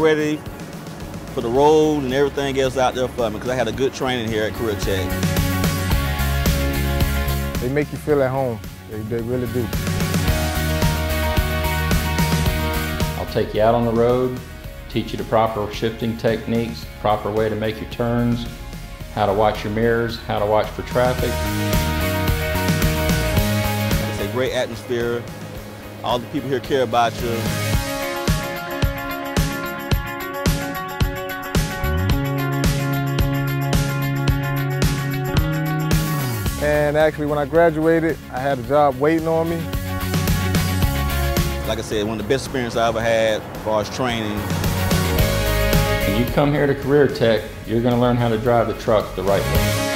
ready for the road and everything else out there for me because I had a good training here at Career Tech. They make you feel at home. They, they really do. I'll take you out on the road, teach you the proper shifting techniques, proper way to make your turns, how to watch your mirrors, how to watch for traffic. It's a great atmosphere. All the people here care about you. And actually, when I graduated, I had a job waiting on me. Like I said, one of the best experiences I ever had as far as training. When you come here to Career Tech, you're going to learn how to drive the truck the right way.